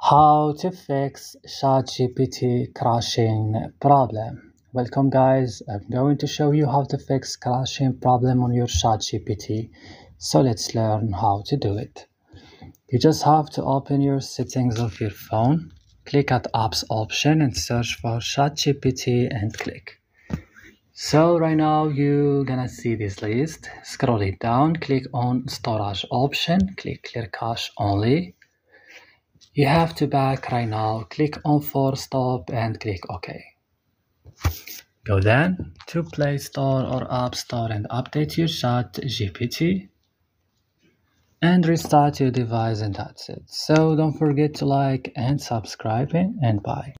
How to fix ChatGPT crashing problem. Welcome guys, I'm going to show you how to fix crashing problem on your ChatGPT. So let's learn how to do it. You just have to open your settings of your phone, click at apps option and search for ChatGPT and click. So right now you're gonna see this list, scroll it down, click on storage option, click clear cache only you have to back right now. Click on force stop and click OK. Go then to Play Store or App Store and update your chat GPT and restart your device and that's it. So don't forget to like and subscribe and bye.